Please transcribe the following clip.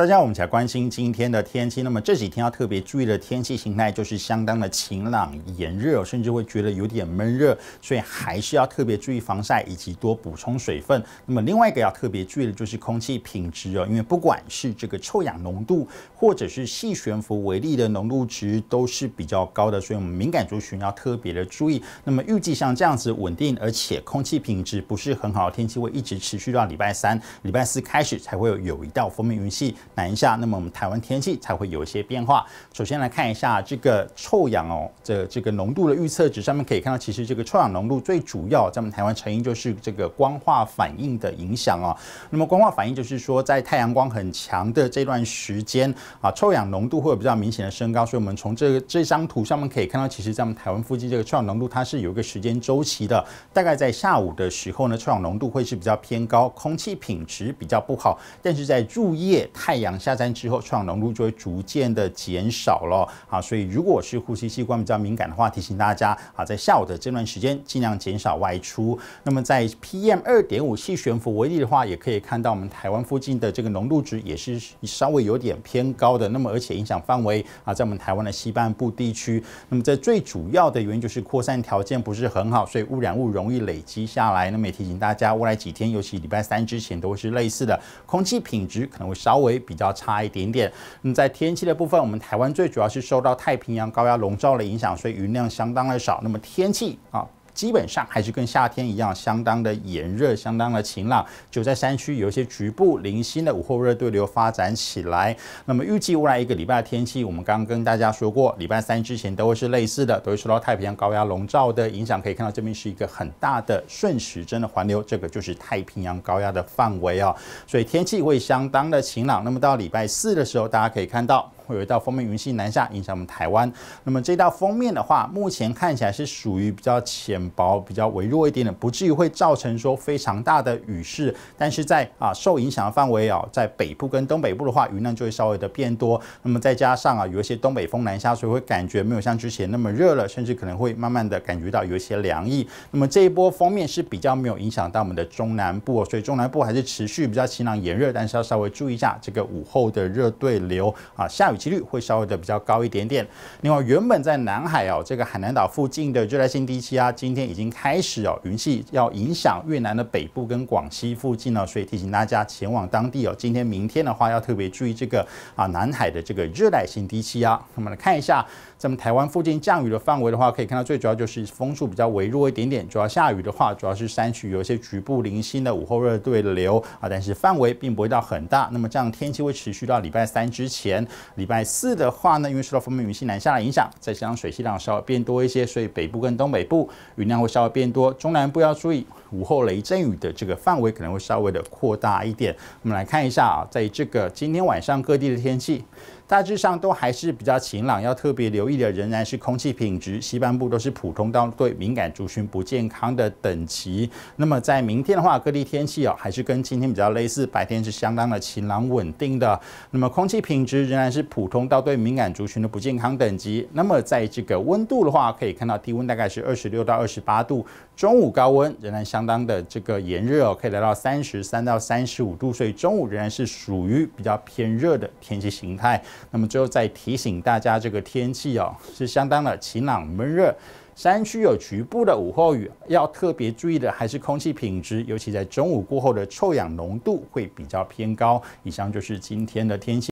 大家，我们才关心今天的天气。那么这几天要特别注意的天气形态就是相当的晴朗、炎热，甚至会觉得有点闷热，所以还是要特别注意防晒以及多补充水分。那么另外一个要特别注意的就是空气品质哦，因为不管是这个臭氧浓度，或者是细悬浮微粒的浓度值都是比较高的，所以我们敏感族群要特别的注意。那么预计像这样子稳定而且空气品质不是很好的天气，会一直持续到礼拜三、礼拜四开始才会有有一道封面云系。南下，那么我们台湾天气才会有一些变化。首先来看一下这个臭氧哦，这这个浓度的预测值上面可以看到，其实这个臭氧浓度最主要在我们台湾成因就是这个光化反应的影响哦。那么光化反应就是说，在太阳光很强的这段时间啊，臭氧浓度会有比较明显的升高。所以我们从这个这张图上面可以看到，其实在我们台湾附近这个臭氧浓度它是有一个时间周期的，大概在下午的时候呢，臭氧浓度会是比较偏高，空气品质比较不好。但是在入夜太阳下山之后，臭氧浓度就会逐渐的减少了啊，所以如果是呼吸器官比较敏感的话，提醒大家啊，在下午的这段时间尽量减少外出。那么在 PM 二点五细悬浮微粒的话，也可以看到我们台湾附近的这个浓度值也是稍微有点偏高的。那么而且影响范围啊，在我们台湾的西半部地区。那么在最主要的原因就是扩散条件不是很好，所以污染物容易累积下来。那么也提醒大家，未来几天，尤其礼拜三之前，都会是类似的，空气品质可能会稍微比较差一点点。那么在天气的部分，我们台湾最主要是受到太平洋高压笼罩的影响，所以云量相当的少。那么天气啊。基本上还是跟夏天一样，相当的炎热，相当的晴朗。就在山区有一些局部零星的午后热对流发展起来。那么预计未来一个礼拜的天气，我们刚刚跟大家说过，礼拜三之前都会是类似的，都会受到太平洋高压笼罩的影响。可以看到这边是一个很大的顺时针的环流，这个就是太平洋高压的范围啊。所以天气会相当的晴朗。那么到礼拜四的时候，大家可以看到。会有一道封面云系南下，影响我们台湾。那么这道封面的话，目前看起来是属于比较浅薄、比较微弱一点的，不至于会造成说非常大的雨势。但是在啊受影响的范围啊，在北部跟东北部的话，云量就会稍微的变多。那么再加上啊有一些东北风南下，所以会感觉没有像之前那么热了，甚至可能会慢慢的感觉到有一些凉意。那么这一波封面是比较没有影响到我们的中南部，所以中南部还是持续比较晴朗炎热，但是要稍微注意一下这个午后的热对流啊下雨。几率会稍微的比较高一点点。另外，原本在南海哦，这个海南岛附近的热带性低气压，今天已经开始哦，云系要影响越南的北部跟广西附近呢，所以提醒大家前往当地哦。今天、明天的话，要特别注意这个啊，南海的这个热带性低气压。那么来看一下，咱们台湾附近降雨的范围的话，可以看到最主要就是风速比较微弱一点点。主要下雨的话，主要是山区有一些局部零星的午后热对流啊，但是范围并不会到很大。那么这样天气会持续到礼拜三之前。礼四的话呢，因为受到封面云系南下的影响，再加上水系量稍微变多一些，所以北部跟东北部云量会稍微变多。中南部要注意午后雷阵雨的这个范围可能会稍微的扩大一点。我们来看一下啊，在这个今天晚上各地的天气。大致上都还是比较晴朗，要特别留意的仍然是空气品质，西半部都是普通到对敏感族群不健康的等级。那么在明天的话，各地天气哦还是跟今天比较类似，白天是相当的晴朗稳定的。那么空气品质仍然是普通到对敏感族群的不健康等级。那么在这个温度的话，可以看到低温大概是二十六到二十八度，中午高温仍然相相当的这个炎热哦，可以来到三十三到三十五度，所以中午仍然是属于比较偏热的天气形态。那么最后再提醒大家，这个天气哦是相当的晴朗闷热，山区有局部的午后雨，要特别注意的还是空气品质，尤其在中午过后的臭氧浓度会比较偏高。以上就是今天的天气。